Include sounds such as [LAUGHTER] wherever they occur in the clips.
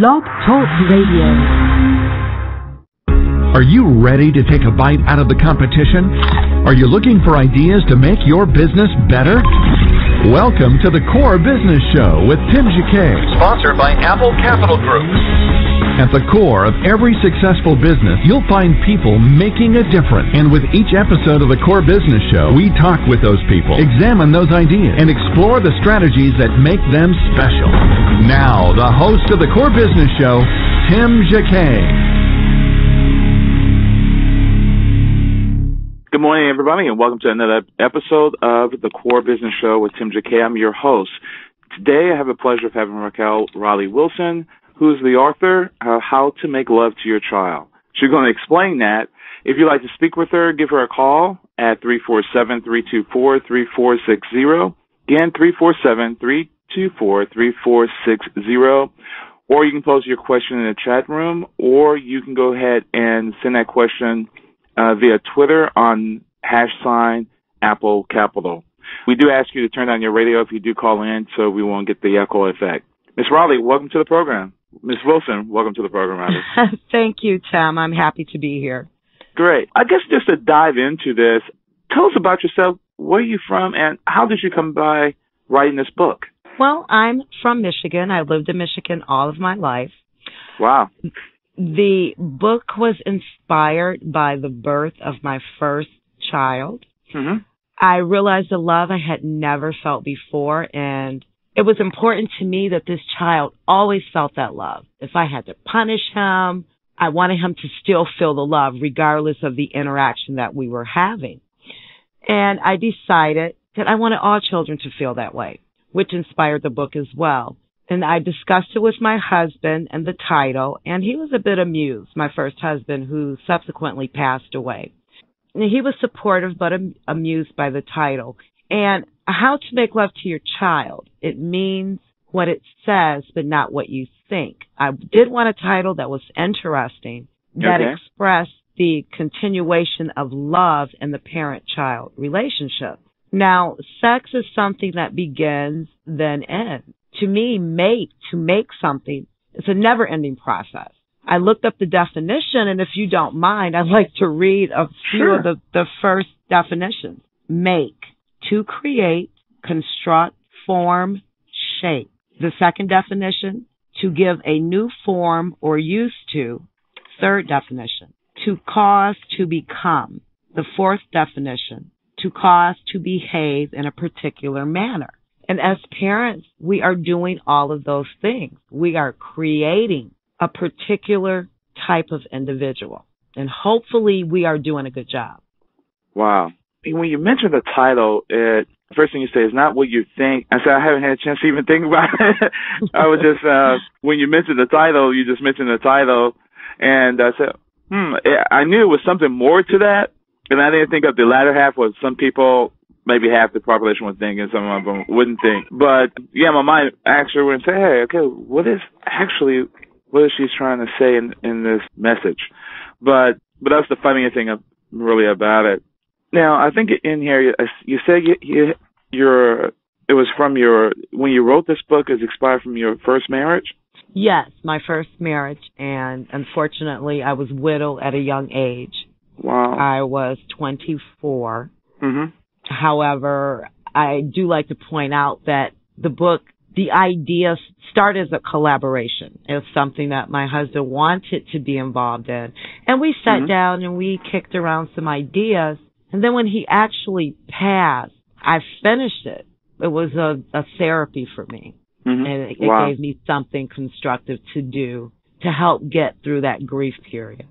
Blog Talk Radio. Are you ready to take a bite out of the competition? Are you looking for ideas to make your business better? Welcome to the Core Business Show with Tim Jacquet. Sponsored by Apple Capital Group. At the core of every successful business, you'll find people making a difference. And with each episode of the Core Business Show, we talk with those people, examine those ideas, and explore the strategies that make them special. Now, the host of the Core Business Show, Tim Jacquet. Good morning, everybody, and welcome to another episode of the Core Business Show with Tim Jacquet. I'm your host. Today, I have the pleasure of having Rochelle Riley Wilson, who's the author of How to Make Love to Your Child. She's going to explain that. If you'd like to speak with her, give her a call at 347-324-3460. Again, 347-324-3460. Or you can post your question in the chat room, or you can go ahead and send that question uh, via Twitter on hash sign Apple Capital. We do ask you to turn on your radio if you do call in so we won't get the echo effect. Miss Riley, welcome to the program. Miss Wilson, welcome to the program, [LAUGHS] Thank you, Tim. I'm happy to be here. Great. I guess just to dive into this, tell us about yourself. Where are you from, and how did you come by writing this book? Well, I'm from Michigan. I lived in Michigan all of my life. Wow. The book was inspired by the birth of my first child. hmm I realized a love I had never felt before, and it was important to me that this child always felt that love. If I had to punish him, I wanted him to still feel the love, regardless of the interaction that we were having. And I decided that I wanted all children to feel that way, which inspired the book as well. And I discussed it with my husband and the title, and he was a bit amused, my first husband, who subsequently passed away. And he was supportive but amused by the title. And how to make love to your child. It means what it says, but not what you think. I did want a title that was interesting, that Okay. expressed the continuation of love in the parent child relationship. Now, sex is something that begins, then ends. To me, make, to make something, it's a never ending process. I looked up the definition, and if you don't mind, I'd like to read a few Sure. of the, the first definitions. Make, to create, construct, form, shape. The second definition, to give a new form or use to. Third definition, to cause to become. The fourth definition, to cause to behave in a particular manner. And as parents, we are doing all of those things. We are creating a particular type of individual. And hopefully we are doing a good job. Wow. When you mentioned the title, it first thing you say is not what you think. I said I haven't had a chance to even think about [LAUGHS] it. I was just uh when you mentioned the title, you just mentioned the title, and I said, hmm. I knew it was something more to that, and I didn't think of the latter half. Was some people maybe half the population would think, and some of them wouldn't think. But yeah, my mind actually and say, hey, okay, what is actually what is she trying to say in in this message? But but that's the funniest thing of, really about it. Now, I think in here you, you said you, you your it was from your when you wrote this book is expired from your first marriage. Yes, my first marriage, and unfortunately, I was widowed at a young age. Wow. I was 24. mhm. However, I do like to point out that the book, the idea started as a collaboration. It was something that my husband wanted to be involved in. And we sat Mhm. down and we kicked around some ideas. And then when he actually passed, I finished it. It was a, a therapy for me. Mhm. And it, it wow. gave me something constructive to do to help get through that grief period.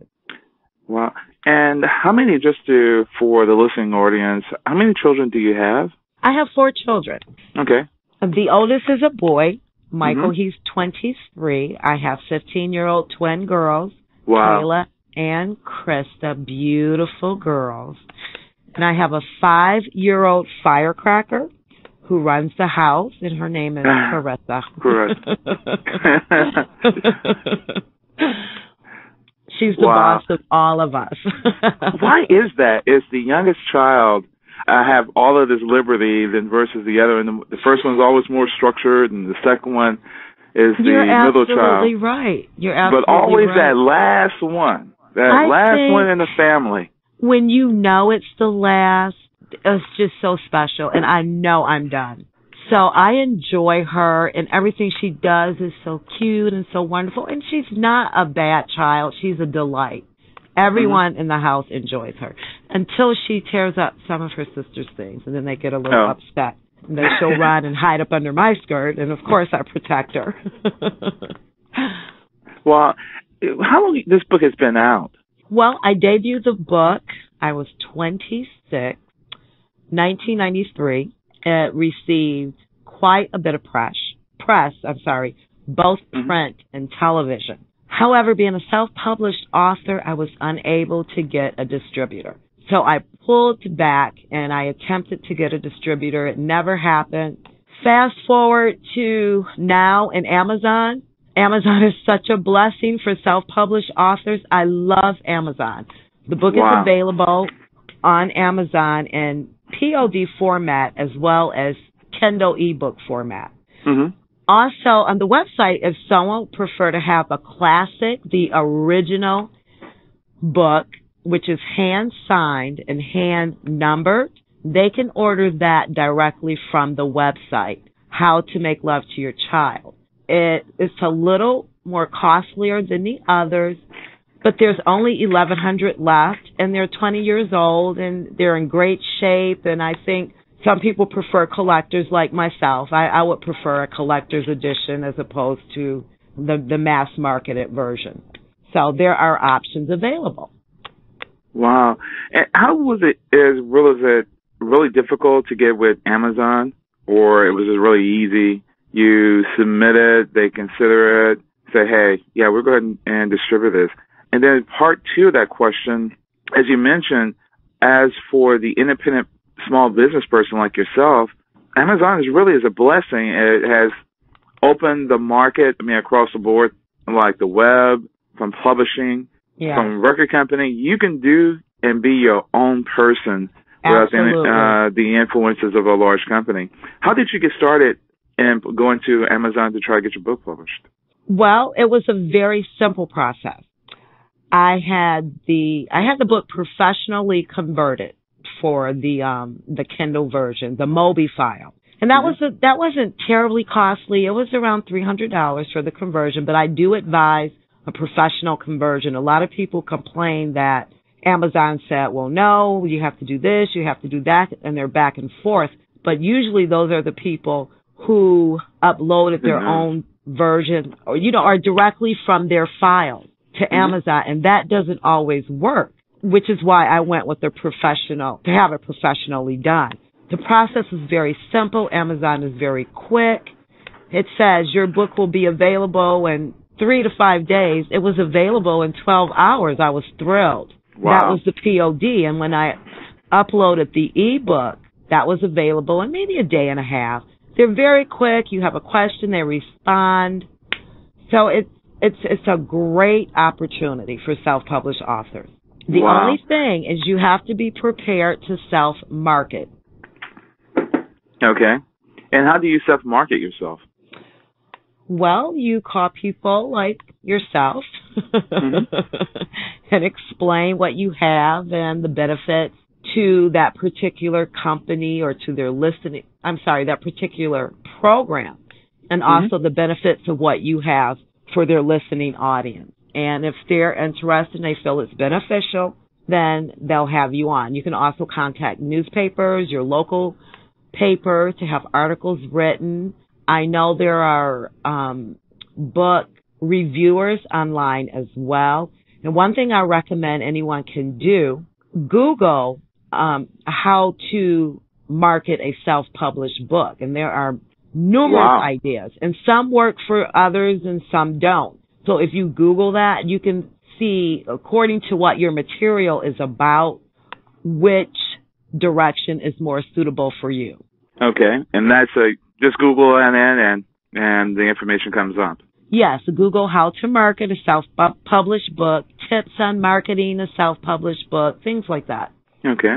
Wow. And how many just to for the listening audience? How many children do you have? I have four children. Okay. The oldest is a boy. Michael, Mhm. he's 23. I have 15 year old twin girls, Wow. Kayla and Krista, beautiful girls. And I have a five year old firecracker who runs the house, and her name is [SIGHS] Carissa. [LAUGHS] She's the Wow. boss of all of us. [LAUGHS] Why is that? Is the youngest child I have all of this liberty then versus the other? And the, the first one's always more structured, and the second one is the You're middle absolutely right. You're absolutely right. But always right. that last one. That I last one in the family. When you know it's the last, it's just so special. And I know I'm done. So I enjoy her and everything she does is so cute and so wonderful. And she's not a bad child. She's a delight. Everyone in the house enjoys her until she tears up some of her sister's things and then they get a little Oh. upset. And then she'll [LAUGHS] run and hide up under my skirt and of course I protect her. [LAUGHS] Well, how long this book has been out? Well, I debuted the book. I was 26, 1993. It received quite a bit of press. Press, I'm sorry, both Mhm. print and television. However, being a self-published author, I was unable to get a distributor. So I pulled back and I attempted to get a distributor. It never happened. Fast forward to now in Amazon. Amazon is such a blessing for self-published authors. I love Amazon. The book Wow. is available on Amazon in POD format as well as Kindle ebook format. hmm Also on the website, if someone would prefer to have a classic, the original book, which is hand signed and hand numbered, they can order that directly from the website. How to make love to your child. It is a little more costlier than the others, but there's only 1100 left and they're 20 years old and they're in great shape and I think some people prefer collectors like myself. I, I would prefer a collector's edition as opposed to the, the mass marketed version. So there are options available. Wow. And how was it? Is was it really difficult to get with Amazon, or it was it really easy? You submit it, they consider it, say, hey, yeah, we're going and distribute this. And then part two of that question, as you mentioned, as for the independent small business person like yourself, Amazon is really is a blessing. It has opened the market. I mean, across the board, like the web, from publishing, Yeah. from record company, you can do and be your own person without uh, the influences of a large company. How did you get started in going to Amazon to try to get your book published? Well, it was a very simple process. I had the I had the book professionally converted for the um the Kindle version, the Mobi file. And that was a, that wasn't terribly costly. It was around $300 for the conversion, but I do advise a professional conversion. A lot of people complain that Amazon said, well, no, you have to do this, you have to do that, and they're back and forth. But usually those are the people who uploaded their Mhm. own version or, you know, are directly from their file to Amazon, and that doesn't always work, which is why I went with a professional, to have it professionally done. The process is very simple. Amazon is very quick. It says your book will be available in three to five days. It was available in 12 hours. I was thrilled. Wow. That was the POD. And when I uploaded the ebook, that was available in maybe a day and a half. They're very quick. You have a question, they respond. So it's it's it's a great opportunity for self-published authors. The Wow. only thing is you have to be prepared to self-market. Okay. And how do you self market yourself? Well, you call people like yourself mm-hmm. [LAUGHS] and explain what you have and the benefits to that particular company or to their listening, I'm sorry, that particular program and also the benefits of what you have for their listening audience. And if they're interested and they feel it's beneficial, then they'll have you on. You can also contact newspapers, your local paper to have articles written. I know there are um, book reviewers online as well. And one thing I recommend anyone can do, Google um, how to market a self-published book. And there are numerous Wow. ideas. And some work for others and some don't. So if you Google that, you can see, according to what your material is about, which direction is more suitable for you. Okay. And that's a just Google and and and and the information comes up. Yes, Google how to market a self-published book, tips on marketing a self-published book, things like that. Okay.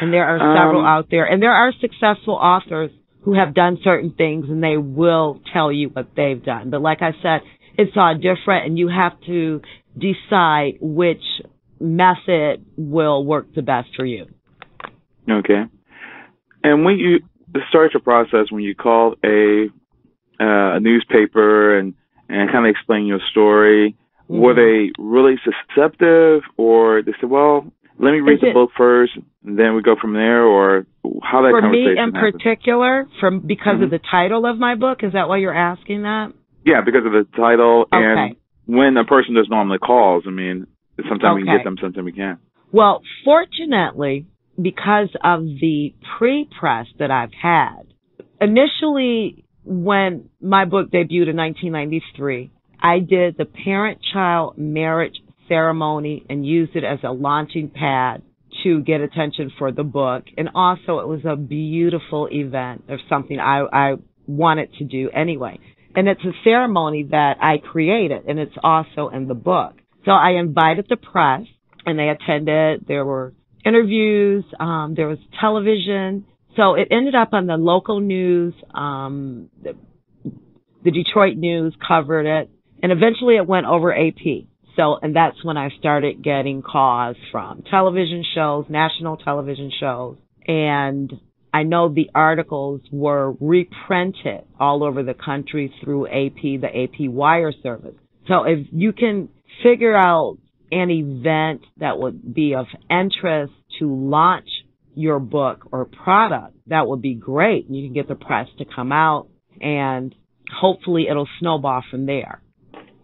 And there are several Um, out there. And there are successful authors who have done certain things and they will tell you what they've done. But like I said, it's all different and you have to decide which method will work the best for you. Okay. And when you start your process, when you call a uh, a newspaper and and kind of explain your story, mm-hmm. were they really receptive, or they said, "Well, let me read Is the it, book first, and then we go from there," or how that for conversation me in happened? particular, from because mm-hmm. of the title of my book? Is that why you're asking that? Yeah, because of the title okay. and when a person just normally calls. I mean, sometimes okay. we can get them, sometimes we can't. Well, fortunately, because of the pre-press that I've had, initially when my book debuted in 1993, I did the parent-child marriage ceremony and used it as a launching pad to get attention for the book. And also it was a beautiful event of something I, I wanted to do anyway. And it's a ceremony that I created and it's also in the book. So I invited the press and they attended. There were interviews, um, there was television. So it ended up on the local news. Um, the, the Detroit News covered it and eventually it went over AP. So, and that's when I started getting calls from television shows, national television shows, and I know the articles were reprinted all over the country through AP, the AP wire service. So if you can figure out an event that would be of interest to launch your book or product, that would be great. You can get the press to come out and hopefully it'll snowball from there.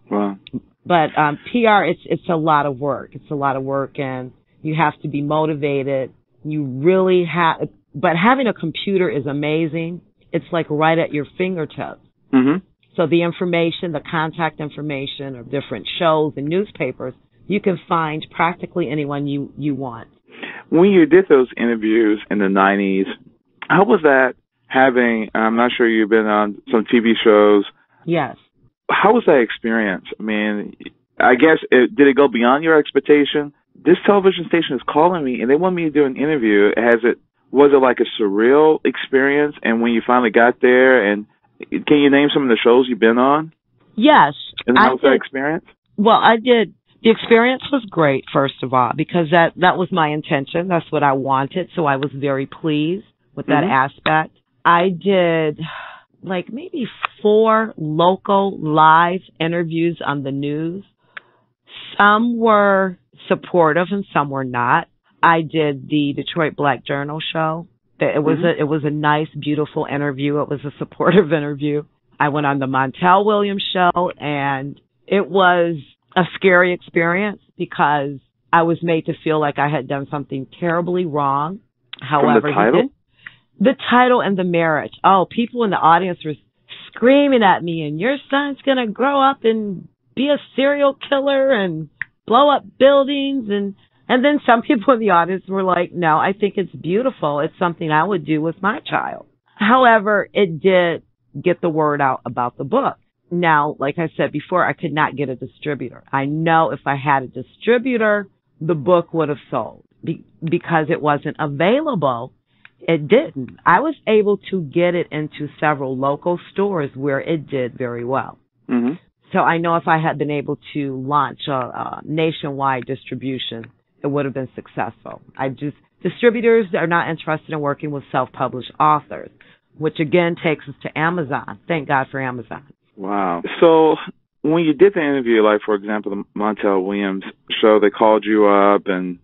Wow. But um, PR, it's it's a lot of work. It's a lot of work, and you have to be motivated. You really have but having a computer is amazing. It's like right at your fingertips. Mm-hmm. So the information, the contact information of different shows and newspapers, you can find practically anyone you, you want. When you did those interviews in the 90s, how was that having, I'm not sure you've been on some TV shows. Yes. How was that experience? I mean, I guess, it, did it go beyond your expectation? This television station is calling me and they want me to do an interview. Has it was it like a surreal experience? And when you finally got there, and can you name some of the shows you've been on? Yes. And how was that experience? Well, I did. The experience was great, first of all, because that that was my intention. That's what I wanted. So I was very pleased with that mm-hmm. aspect. I did like maybe four local live interviews on the news. Some were supportive and some were not. I did the Detroit Black Journal show. It was mm-hmm. a it was a nice, beautiful interview. It was a supportive [LAUGHS] interview. I went on the Montel Williams show, and it was a scary experience because I was made to feel like I had done something terribly wrong. However, the title? The title and the marriage. Oh, people in the audience were screaming at me, and your son's gonna grow up and be a serial killer and blow up buildings and and then some [LAUGHS] people in the audience were like, no, I think it's beautiful. It's something I would do with my child. However, it did get the word out about the book. Now, like I said before, I could not get a distributor. I know if I had a distributor, the book would have sold Be- because it wasn't available. It didn't. I was able to get it into several local stores where it did very well. Mm-hmm. So I know if I had been able to launch a, a nationwide distribution, it would have been successful. I just distributors are not interested in working with self-published authors, which again takes us to Amazon. Thank God for Amazon. Wow. So when you did the interview, like for example, the Montel Williams show, they called you up and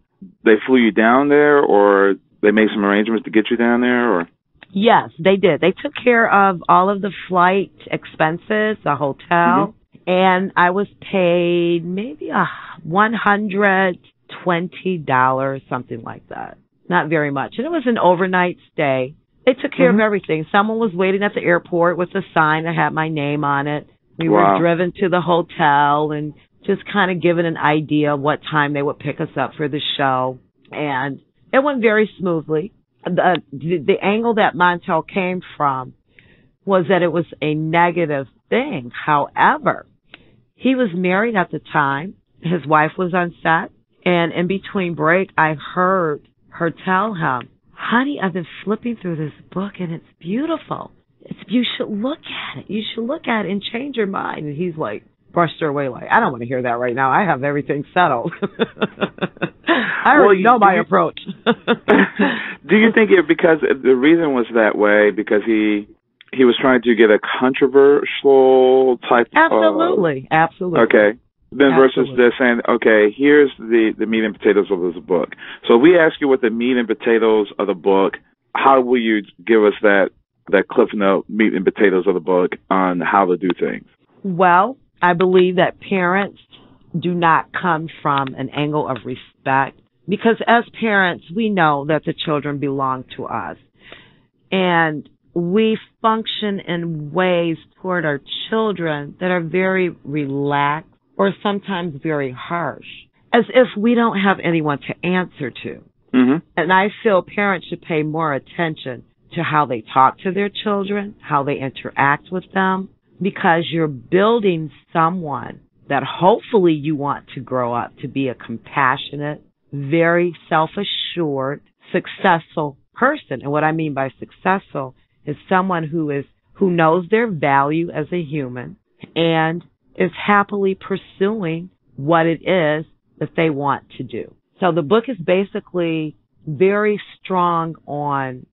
they flew you down there, or they made some arrangements to get you down there, or Yes, they did. They took care of all of the flight expenses, the hotel, mm-hmm. and I was paid maybe a one hundred twenty dollars, something like that. Not very much. And it was an overnight stay. They took care mm-hmm. of everything. Someone was waiting at the airport with a sign that had my name on it. We wow. were driven to the hotel and just kind of given an idea of what time they would pick us up for the show. And it went very smoothly. The, the, angle that Montel came from was that it was a negative thing. However, he was married at the time. His wife was on set. And in between break, I heard her tell him honey, I've been flipping through this book and it's beautiful. It's, you should look at it. You should look at it and change your mind. And he's like, brushed her away like, I don't want to hear that right now. I have everything settled. [LAUGHS] I already Well, know my you- approach. [LAUGHS] Do you think it because the reason was that way because he he was trying to get a controversial type Absolutely. Absolutely. Okay. Then versus Absolutely. they're saying, okay, here's the the meat and potatoes of this book. So if we ask you what the meat and potatoes of the book, how will you give us that that cliff note meat and potatoes of the book on how to do things? Well, I believe that parents do not come from an angle of respect because as parents, we know that the children belong to us. And we function in ways toward our children that are very relaxed or sometimes very harsh, as if we don't have anyone to answer to. Mm-hmm. And I feel parents should pay more attention to how they talk to their children, how they interact with them, because you're building someone that hopefully you want to grow up to be a compassionate, very self-assured, successful person. And what I mean by successful is someone who is, who knows their value as a human and is happily pursuing what it is that they want to do. So the book is basically very strong on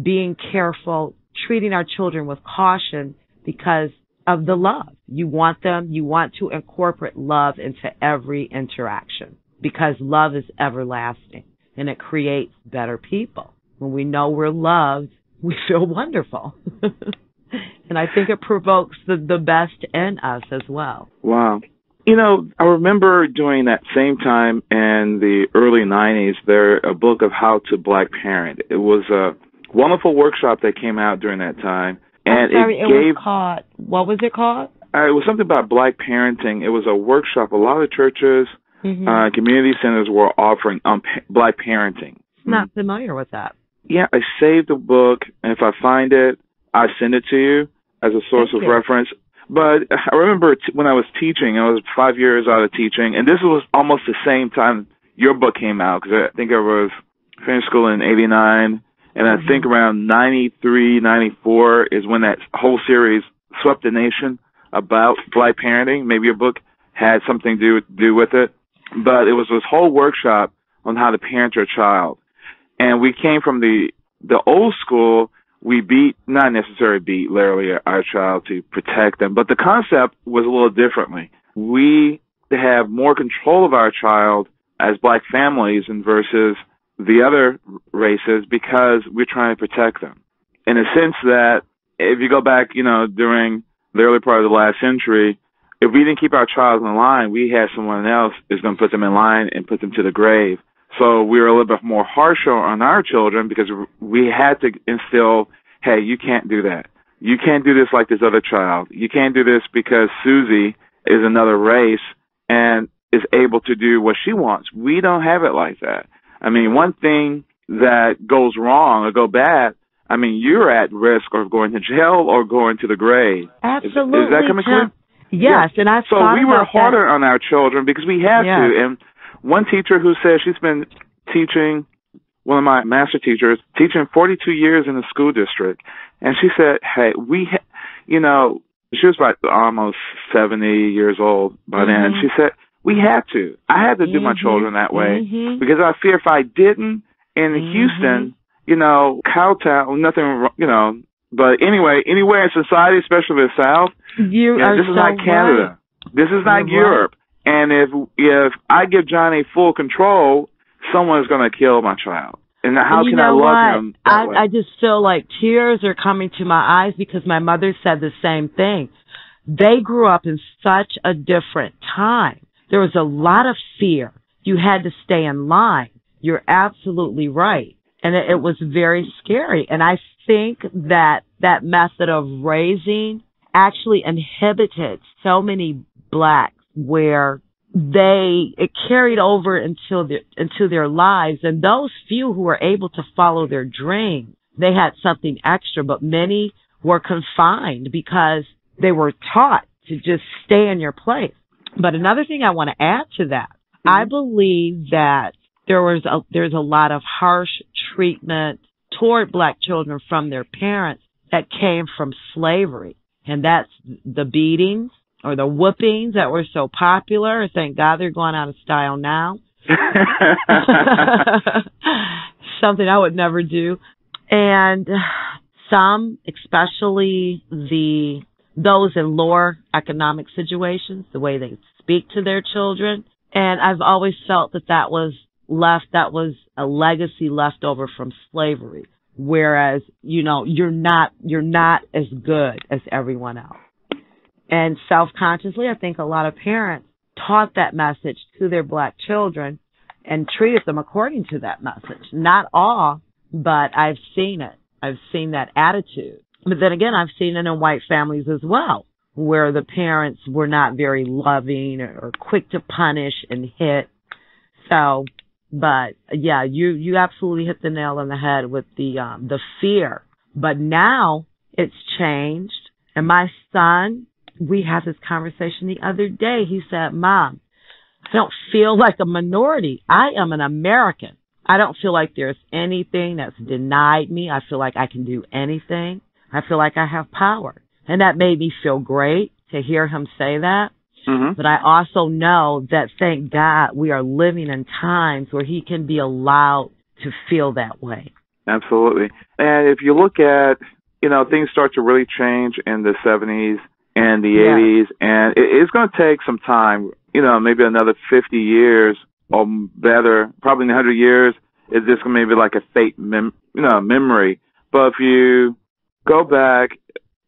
being careful, treating our children with caution because of the love. You want them, you want to incorporate love into every interaction because love is everlasting and it creates better people. When we know we're loved, we [LAUGHS] feel wonderful. [LAUGHS] and I think it provokes the, the best in us as well. Wow. You know, I remember during that same time in the early 90s, there a book of how to black parent. It was a wonderful workshop that came out during that time, and I'm sorry, it it, gave was called, what was it called? uh, it was something about black parenting. It was a workshop. A lot of churches, Mm-hmm. uh, community centers were offering um, black parenting. Not familiar with that. Yeah, I saved the book, and if I find it, I send it to you as a source Thank of you. reference. But I remember t- when I was teaching, I was five years out of teaching, and this was almost the same time your book came out because I think I was finished school in '89, and I mm-hmm. think around '93, '94 is when that whole series swept the nation about black parenting. Maybe your book had something to do, do with it, but it was this whole workshop on how to parent your child and we came from the the old school. We beat, not necessarily beat, literally our child to protect them, but the concept was a little differently. We have more control of our child as black families and versus the other races because we're trying to protect them. In a sense that if you go back, you know, during the early part of the last century, if we didn't keep our child in line, we had someone else is going to put them in line and put them to the grave. So we were a little bit more harsher on our children because we had to instill, hey, you can't do that. You can't do this like this other child. You can't do this because Susie is another race and is able to do what she wants. We don't have it like that. I mean, one thing that goes wrong or go bad, I mean, you're at risk of going to jail or going to the grave. Absolutely. Is, that coming clear? Yes, and I So we were harder on our children because we had Yeah. to. And one teacher who said she's been teaching, one of my master teachers, teaching 42 years in the school district, and she said, "Hey, we, ha- you know, she was about almost 70 years old by then. Mhm. She said we had to. I had to do my Mhm. children that way Mhm. because I fear if I didn't in Mhm. Houston, you know, Cowtown, nothing, you know." But anyway, anywhere in society, especially the South, You yeah, are this is so not Canada. right. This is not You're right. Europe. And if if I give Johnny full control, someone is going to kill my child. And how And you can I know love what? him? I, way? I just feel like tears are coming to my eyes because my mother said the same thing. They grew up in such a different time. There was a lot of fear. You had to stay in line. You're absolutely right. And it, it was very scary. And I think that that method of raising actually inhibited so many blacks where they it carried over into their into their lives and those few who were able to follow their dream they had something extra but many were confined because they were taught to just stay in your place but another thing i want to add to that i mm-hmm. believe that there was a there's a lot of harsh treatment toward black children from their parents that came from slavery. And that's the beatings or the whoopings that were so popular. Thank God they're going out of style now. [LAUGHS] [LAUGHS] Something I would never do. And some, especially the those in lower economic situations, the way they speak to their children. And I've always felt that that was left, that was a legacy left over from slavery. Whereas, you know, you're not, you're not as good as everyone else. And self-consciously, I think a lot of parents taught that message to their black children and treated them according to that message. Not all, but I've seen it. I've seen that attitude. But then again, I've seen it in white families as well, where the parents were not very loving or quick to punish and hit. So, but yeah, you, you absolutely hit the nail on the head with the, um, the fear. But now it's changed. And my son, we had this conversation the other day. He said, mom, I don't feel like a minority. I am an American. I don't feel like there's anything that's denied me. I feel like I can do anything. I feel like I have power. And that made me feel great to hear him say that. Mm-hmm. But I also know that thank God we are living in times where he can be allowed to feel that way. Absolutely. And if you look at, you know, things start to really change in the 70s and the Yeah. 80s, and it, it's going to take some time, you know, maybe another 50 years or better, probably in 100 years, it's just maybe like a fake, mem- you know, memory. But if you go back,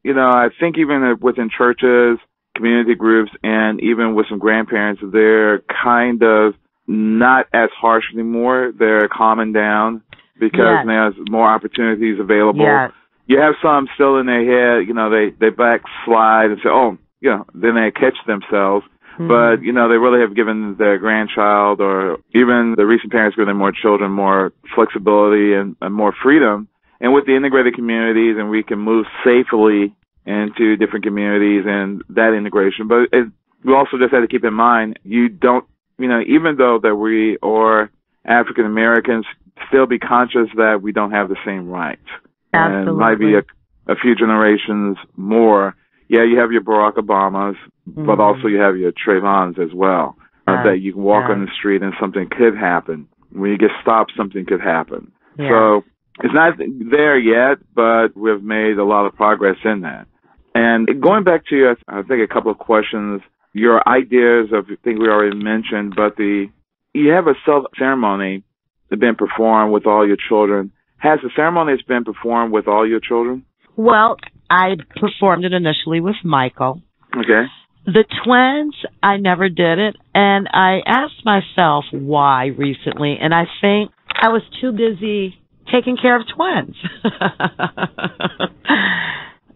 you know, I think even within churches, community groups, and even with some grandparents, they're kind of not as harsh anymore. They're calming down because Yes. now there's more opportunities available. Yes. You have some still in their head, you know, they they backslide and say, oh, you know, then they catch themselves. Mhm. But you know, they really have given their grandchild or even the recent parents giving their more children more flexibility and, and more freedom. And with the integrated communities, and we can move safely into different communities and that integration. But it, we also just have to keep in mind, you don't, you know, even though that we are African Americans, still be conscious that we don't have the same rights. And it might be a, a few generations more. Yeah, you have your Barack Obamas, but Mhm. also you have your Trayvons as well. Uh, Yes, that you can walk on the street and something could happen. When you get stopped, something could happen. Yeah. So it's not there yet, but we've made a lot of progress in that. And going back to, you, I think, a couple of questions, your ideas of things we already mentioned, but the you have a self ceremony that's been performed with all your children. Has the ceremony been performed with all your children? Well, I performed it initially with Michael. Okay. The twins, I never did it. And I asked myself why recently. And I think I was too busy taking care of twins.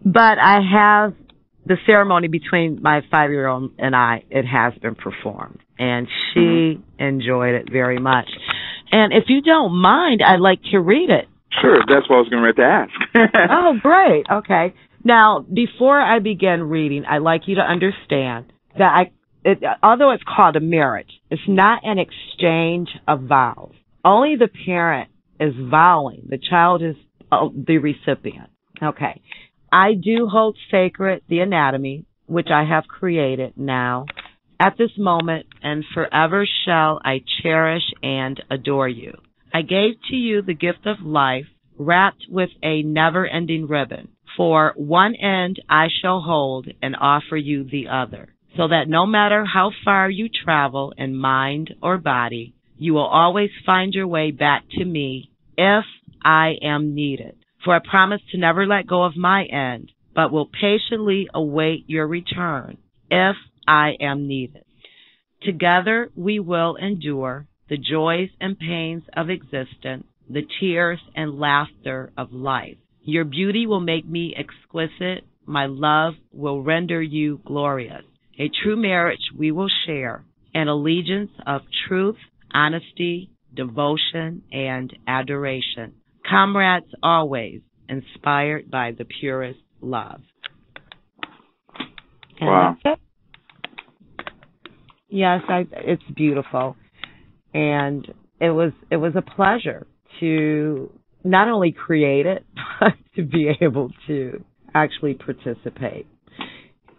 but I have the ceremony between my five year old and I, it has been performed. And she mm-hmm. enjoyed it very much. And if you don't mind, I'd like to read it. Sure. That's what I was going to ask. [LAUGHS] oh, great. Okay. Now, before I begin reading, I'd like you to understand that I, it, although it's called a marriage, it's not an exchange of vows. Only the parent is vowing. The child is uh, the recipient. Okay. I do hold sacred the anatomy, which I have created now. At this moment and forever shall I cherish and adore you. I gave to you the gift of life wrapped with a never ending ribbon. For one end I shall hold and offer you the other, so that no matter how far you travel in mind or body, you will always find your way back to me if I am needed. For I promise to never let go of my end, but will patiently await your return if I am needed. Together we will endure the joys and pains of existence, the tears and laughter of life. Your beauty will make me exquisite. My love will render you glorious. A true marriage we will share, an allegiance of truth, honesty, devotion, and adoration. Comrades always, inspired by the purest love. And Wow. Yes, I, it's beautiful, and it was it was a pleasure to not only create it, [LAUGHS] but to be able to actually participate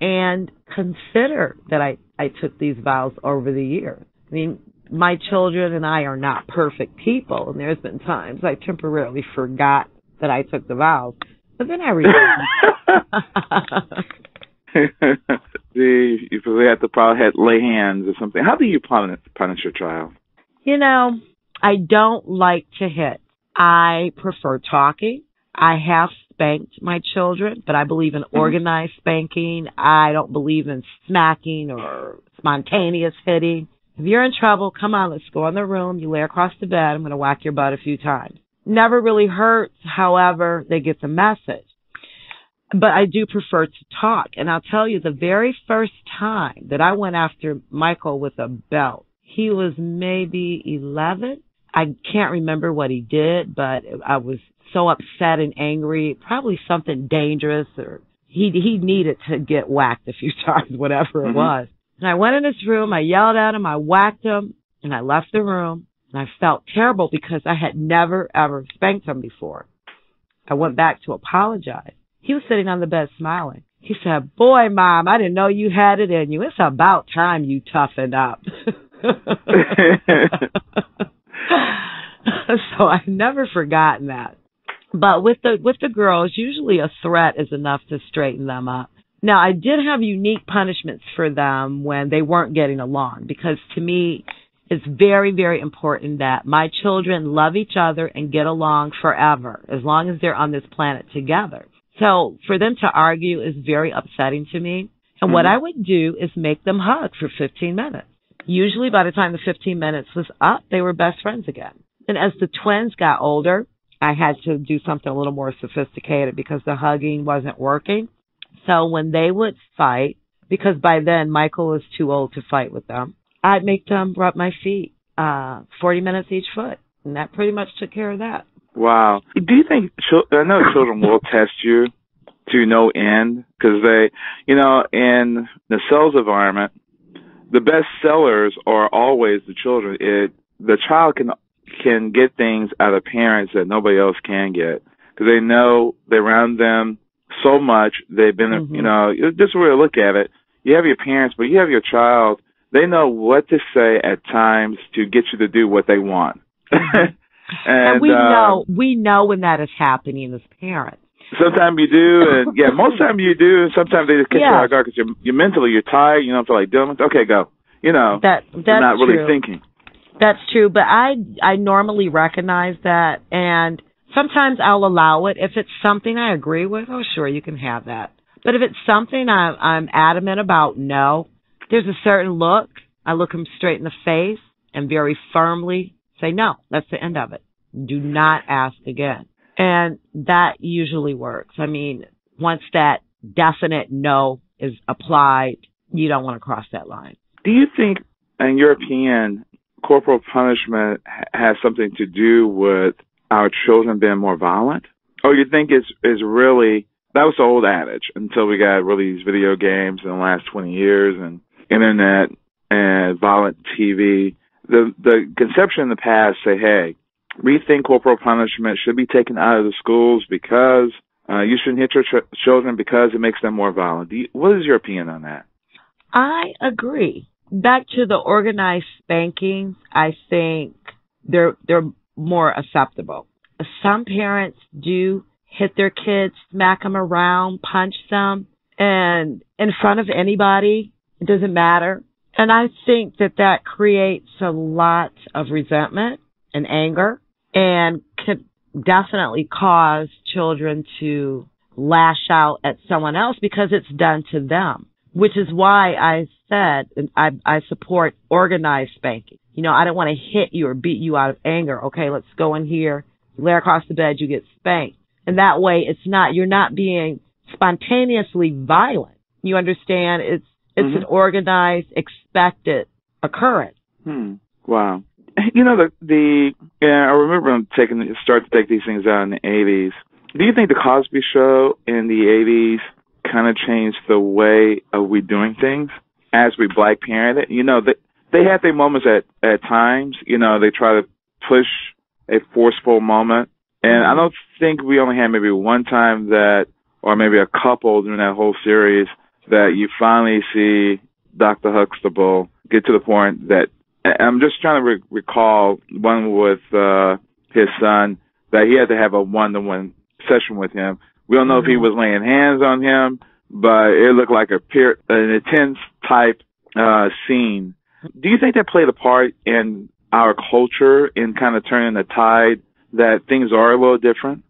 and consider that I, I took these vows over the years. I mean, my children and I are not perfect people, and there's been times I temporarily forgot that I took the vows, but then I [LAUGHS] remember. [LAUGHS] the you probably have to probably have lay hands or something. How do you punish punish your child? You know, I don't like to hit. I prefer talking. I have spanked my children, but I believe in mm-hmm. organized spanking. I don't believe in smacking or spontaneous hitting. If you're in trouble, come on, let's go in the room. You lay across the bed. I'm going to whack your butt a few times. Never really hurts. However, they get the message. But I do prefer to talk. And I'll tell you, the very first time that I went after Michael with a belt, he was maybe 11. I can't remember what he did, but I was so upset and angry, probably something dangerous or he he needed to get whacked a few [LAUGHS] times, whatever it mm-hmm. was. And I went in his room, I yelled at him, I whacked him, and I left the room. And I felt terrible because I had never ever spanked him before. I went back to apologize. He was sitting on the bed smiling. He said, Boy, mom, I didn't know you had it in you. It's about time you toughened up. [LAUGHS] [LAUGHS] so I've never forgotten that. But with the with the girls, usually a threat is enough to straighten them up. Now, I did have unique punishments for them when they weren't getting along because to me, it's very, very important that my children love each other and get along forever, as long as they're on this planet together. So for them to argue is very upsetting to me. And mm-hmm. what I would do is make them hug for 15 minutes. Usually by the time the 15 minutes was up, they were best friends again. And as the twins got older, I had to do something a little more sophisticated because the hugging wasn't working. So when they would fight, because by then Michael was too old to fight with them, I'd make them rub my feet, uh, 40 minutes each foot. And that pretty much took care of that. Wow. Do you think, I know children will [LAUGHS] test you to no end because they, you know, in the sales environment, the best sellers are always the children. It, the child can can get things out of parents that nobody else can get because they know they around them so much. They've been, mm-hmm. you know, just way to look at it. You have your parents, but you have your child. They know what to say at times to get you to do what they want. Mm-hmm. [LAUGHS] and, and, we uh, know we know when that is happening as parents. Sometimes you do, and yeah, [LAUGHS] most time you do. Sometimes they just catch yeah. you off guard because you're, you're mentally you're tired. You don't feel like doing it. Okay, go. You know, that that's not really true. thinking. That's true, but I I normally recognize that and sometimes I'll allow it if it's something I agree with. Oh, sure, you can have that. But if it's something I'm I'm adamant about, no. There's a certain look. I look him straight in the face and very firmly say no. That's the end of it. Do not ask again. And that usually works. I mean, once that definite no is applied, you don't want to cross that line. Do you think, in your opinion, corporal punishment has something to do with our children being more violent? Or you think it's is really that was the old adage until we got really these video games in the last twenty years and internet and violent TV. The the conception in the past say, hey, we think corporal punishment should be taken out of the schools because uh, you shouldn't hit your ch- children because it makes them more violent. You, what is your opinion on that? I agree back to the organized spanking, I think they're they're more acceptable. Some parents do hit their kids, smack them around, punch them, and in front of anybody, it doesn't matter. And I think that that creates a lot of resentment and anger and could definitely cause children to lash out at someone else because it's done to them which is why I said and I, I support organized spanking. You know, I don't want to hit you or beat you out of anger. Okay, let's go in here, lay across the bed, you get spanked. And that way it's not, you're not being spontaneously violent. You understand? It's, it's mm-hmm. an organized, expected occurrence. Hmm. Wow. [LAUGHS] You know, the, the, yeah, I remember taking, start to take these things out in the 80s. Do you think the Cosby show in the 80s kind of changed the way of we doing things as we black parented. You know, they they had their moments at at times. You know, they try to push a forceful moment. And I don't think we only had maybe one time that, or maybe a couple during that whole series that you finally see Dr. Huxtable get to the point that I'm just trying to re- recall one with uh, his son that he had to have a one-to-one session with him. We don't know mm-hmm. if he mm-hmm. was laying hands on him, but it looked like a peer, an intense type uh, scene. Do you think that played a part in our culture in kind of turning the tide that things are a little different?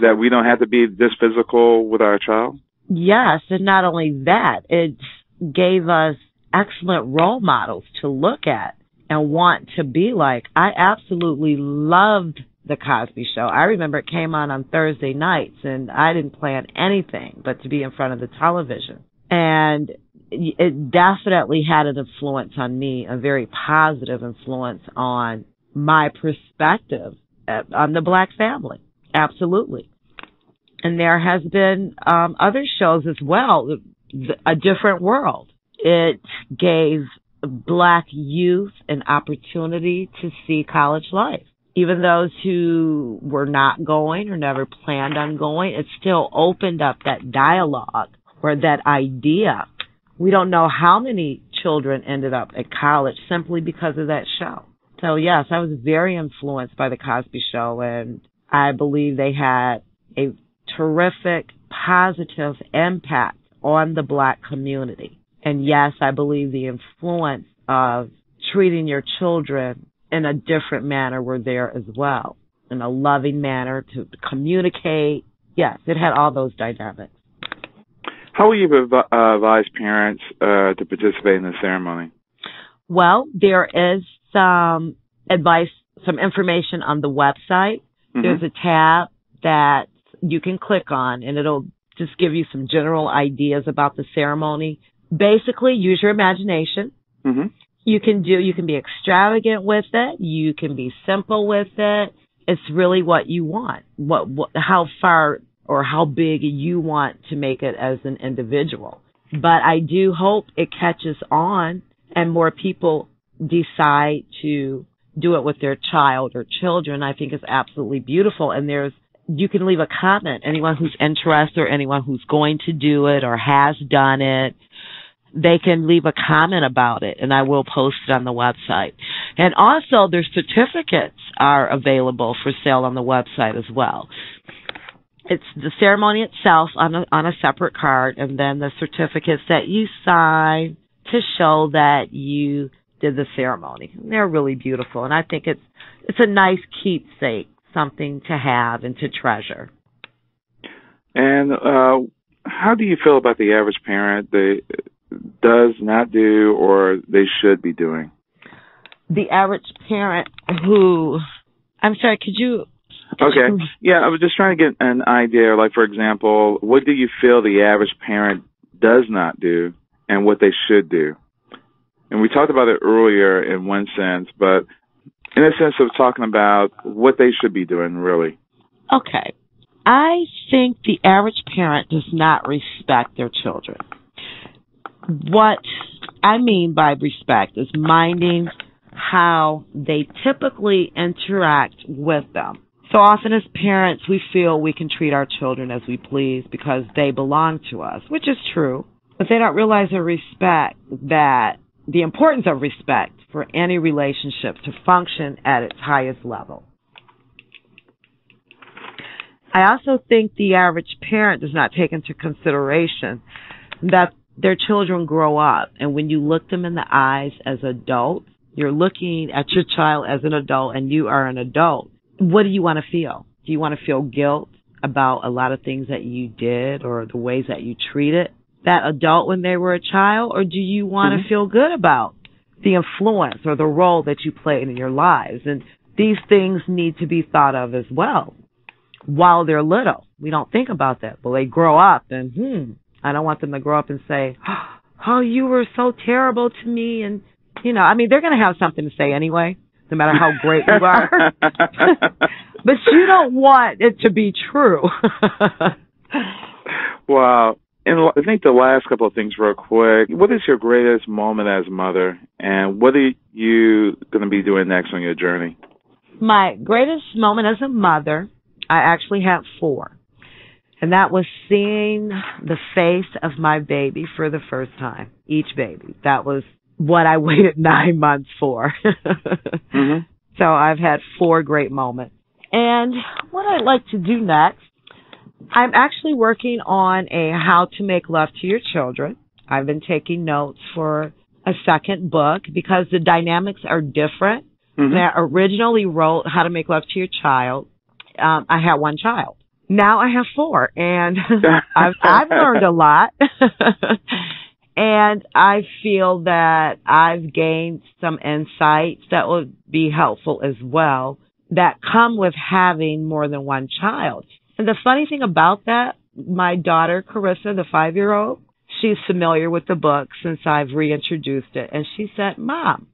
That we don't have to be this physical with our child? Yes, and not only that, it gave us excellent role models to look at and want to be like. I absolutely loved the Cosby Show. I remember it came on on Thursday nights, and I didn't plan anything but to be in front of the television. And it definitely had an influence on me, a very positive influence on my perspective on the black family. Absolutely. And there has been um, other shows as well, A Different World. It gave black youth an opportunity to see college life. Even those who were not going or never planned on going, it still opened up that dialogue or that idea. We don't know how many children ended up at college simply because of that show. So yes, I was very influenced by the Cosby Show and I believe they had a terrific positive impact on the black community. And yes, I believe the influence of treating your children in a different manner were there as well, in a loving manner to communicate. Yes, it had all those dynamics. How will you advise parents uh, to participate in the ceremony? Well, there is some advice, some information on the website. Mm-hmm. There's a tab that you can click on and it'll just give you some general ideas about the ceremony. Basically, use your imagination. Mm-hmm. You can do, you can be extravagant with it. You can be simple with it. It's really what you want. What, what how far or how big you want to make it as an individual. But I do hope it catches on and more people decide to do it with their child or children. I think is absolutely beautiful. And there's you can leave a comment. Anyone who's interested or anyone who's going to do it or has done it, they can leave a comment about it and I will post it on the website. And also their certificates are available for sale on the website as well. It's the ceremony itself on a, on a separate card and then the certificates that you sign to show that you did the ceremony. And they're really beautiful and I think it's it's a nice keepsake something to have and to treasure. And uh, how do you feel about the average parent that does not do or they should be doing? The average parent who, I'm sorry, could you? Okay. Yeah, I was just trying to get an idea. Like, for example, what do you feel the average parent does not do and what they should do? And we talked about it earlier in one sense, but in a sense of talking about what they should be doing, really. Okay. I think the average parent does not respect their children. What I mean by respect is minding how they typically interact with them. So often as parents, we feel we can treat our children as we please because they belong to us, which is true. But they don't realize the respect that the importance of respect for any relationship to function at its highest level. I also think the average parent does not take into consideration that their children grow up and when you look them in the eyes as adults, you're looking at your child as an adult and you are an adult. What do you want to feel? Do you want to feel guilt about a lot of things that you did or the ways that you treated that adult when they were a child or do you want mm-hmm. to feel good about the influence or the role that you played in your lives. And these things need to be thought of as well while they're little. We don't think about that. But they grow up and, hmm, I don't want them to grow up and say, [GASPS] oh, you were so terrible to me. And, you know, I mean, they're going to have something to say anyway, no matter how great you are. [LAUGHS] but you don't want it to be true. [LAUGHS] wow. And I think the last couple of things, real quick. What is your greatest moment as a mother, and what are you going to be doing next on your journey? My greatest moment as a mother, I actually have four. And that was seeing the face of my baby for the first time, each baby. That was what I [LAUGHS] waited nine months for. [LAUGHS] hmm So I've had four great moments. And what I'd like to do next, I'm actually working on a how to make love to your children. I've been taking notes for a second book because the dynamics are different. hmm I originally wrote how to make love to your child, um, I had one child. Now I have four, and [LAUGHS] I've, I've learned a lot. [LAUGHS] and I feel that I've gained some insights that will be helpful as well that come with having more than one child. And the funny thing about that, my daughter Carissa, the five year old, she's familiar with the book since I've reintroduced it. And she said, Mom,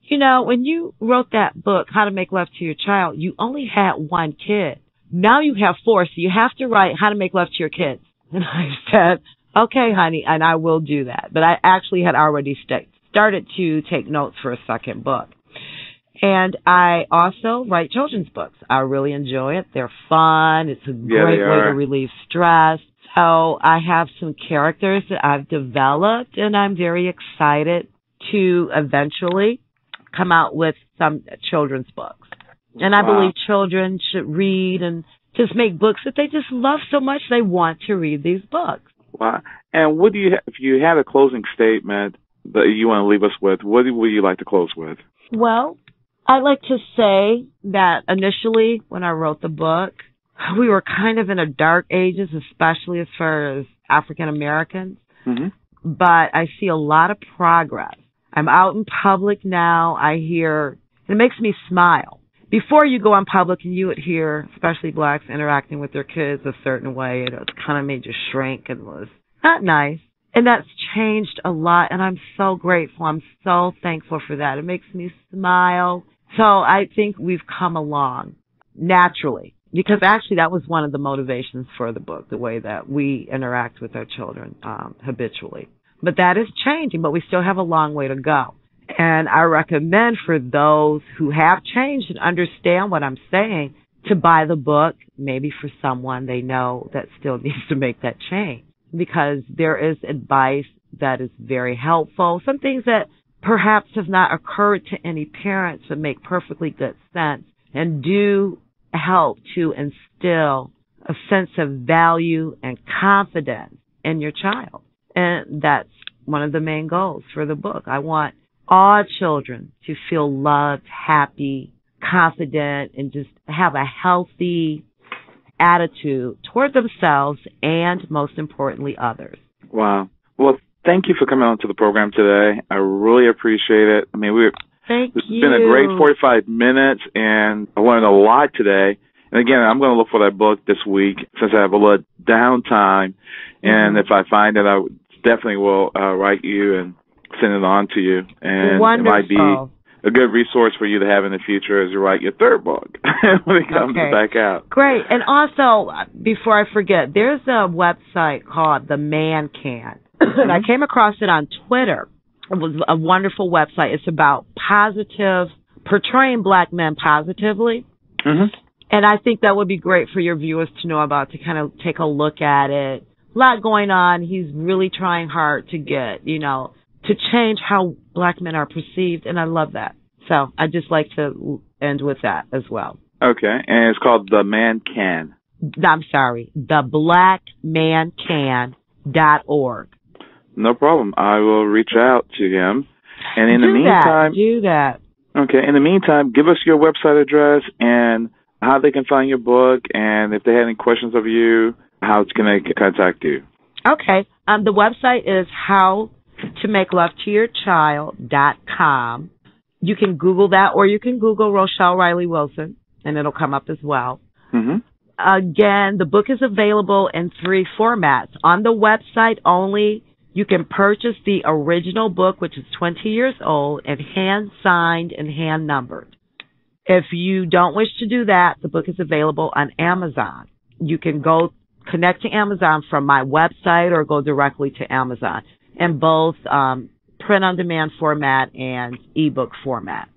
you know, when you wrote that book, How to Make Love to Your Child, you only had one kid. Now you have four, so you have to write How to Make Love to Your Kids. [LAUGHS] And I said, okay, honey, and I will do that. But I actually had already st- started to take notes for a second book. And I also write children's books. I really enjoy it. They're fun. It's a Yeah, great way to relieve stress. So I have some characters that I've developed and I'm very excited to eventually come out with some children's books. And I Wow. believe children should read and just make books that they just love so much they want to read these books. Wow. And what do you, if you had a closing statement that you want to leave us with, what would you like to close with? Well, I'd like to say that initially when I wrote the book, we were kind of in a dark ages, especially as far as African Americans, hmm but I see a lot of progress. I'm out in public now. I hear, it makes me smile. Before you go on public and you would hear, especially blacks interacting with their kids a certain way, it kind of made you shrink and was not nice. And that's changed a lot and I'm so grateful. I'm so thankful for that. It makes me smile. So I think we've come along naturally because actually that was one of the motivations for the book, the way that we interact with our children um, habitually. But that is changing, but we still have a long way to go. And I recommend for those who have changed and understand what I'm saying to buy the book, maybe for someone they know that still [LAUGHS] needs to make that change. Because there is advice that is very helpful. Some things that perhaps have not occurred to any parents but make perfectly good sense and do help to instill a sense of value and confidence in your child. And that's one of the main goals for the book. I want all children to feel loved, happy, confident, and just have a healthy attitude toward themselves and most importantly others. Wow. Well, thank you for coming on to the program today. I really appreciate it. I mean, we're Thank It's you. been a great 45 minutes, and I learned a lot today. And again, I'm going to look for that book this week since I have a little downtime. And Mhm. if I find it, I definitely will uh, write you and send it on to you. And Wonderful. it might be a good resource for you to have in the future as you write your third book [LAUGHS] when it comes Okay. back out. Great. And also, uh, before I forget, there's a website called The Man Can. [CLEARS THROAT] and I came across it on Twitter. It was a wonderful website. It's about positive, portraying black men positively. hmm And I think that would be great for your viewers to know about, to kind of take a look at it. A lot going on. He's really trying hard to get, you know, to change how black men are perceived. And I love that. So I just like to end with that as well. Okay. And it's called The Man Can. I'm sorry, the Black Man Can dot org. No problem. I will reach out to him. And in do the meantime, that. Do that. Okay. In the meantime, give us your website address and how they can find your book, and if they have any questions of you, how can they contact you? Okay. Um, the website is how to make love to your child.com. You can Google that or you can Google Rochelle Riley Wilson and it'll come up as well. hmm Again, the book is available in three formats. On the website only, you can purchase the original book, which is 20 years old and hand signed and hand numbered. If you don't wish to do that, the book is available on Amazon. You can go connect to Amazon from my website or go directly to Amazon in both um, print on demand format and ebook format.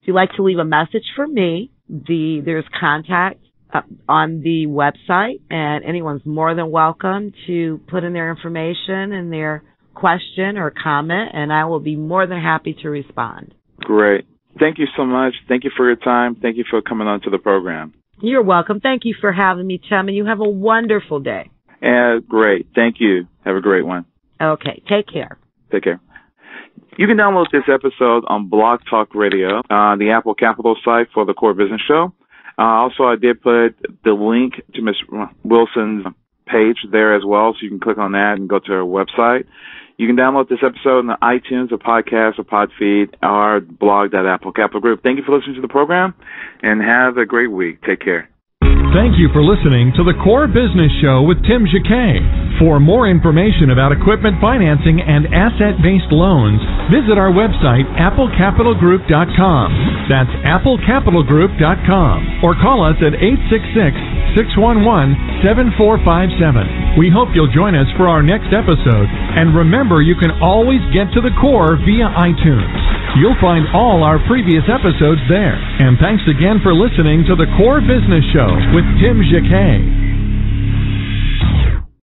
If you'd like to leave a message for me, the there's contact uh, on the website, and anyone's more than welcome to put in their information and their question or comment, and I will be more than happy to respond. Great. Thank you so much. Thank you for your time. Thank you for coming on to the program. You're welcome. Thank you for having me, Tim, and you have a wonderful day. And great. Thank you. Have a great one. Okay. Take care. Take care. You can download this episode on Blog Talk Radio, uh, the Apple Capital site for the Core Business Show. Uh, also, I did put the link to Ms. Wilson's page there as well, so you can click on that and go to her website. You can download this episode on the iTunes or podcast or Podfeed or blog at Apple Capital Group. Thank you for listening to the program and have a great week. Take care. Thank you for listening to the Core Business Show with Tim Jacquet. For more information about equipment financing and asset-based loans, visit our website, applecapitalgroup.com. That's applecapitalgroup.com. Or call us at 866-611-7457. We hope you'll join us for our next episode. And remember, you can always get to the core via iTunes. You'll find all our previous episodes there. And thanks again for listening to the Core Business Show with Tim Jacquet.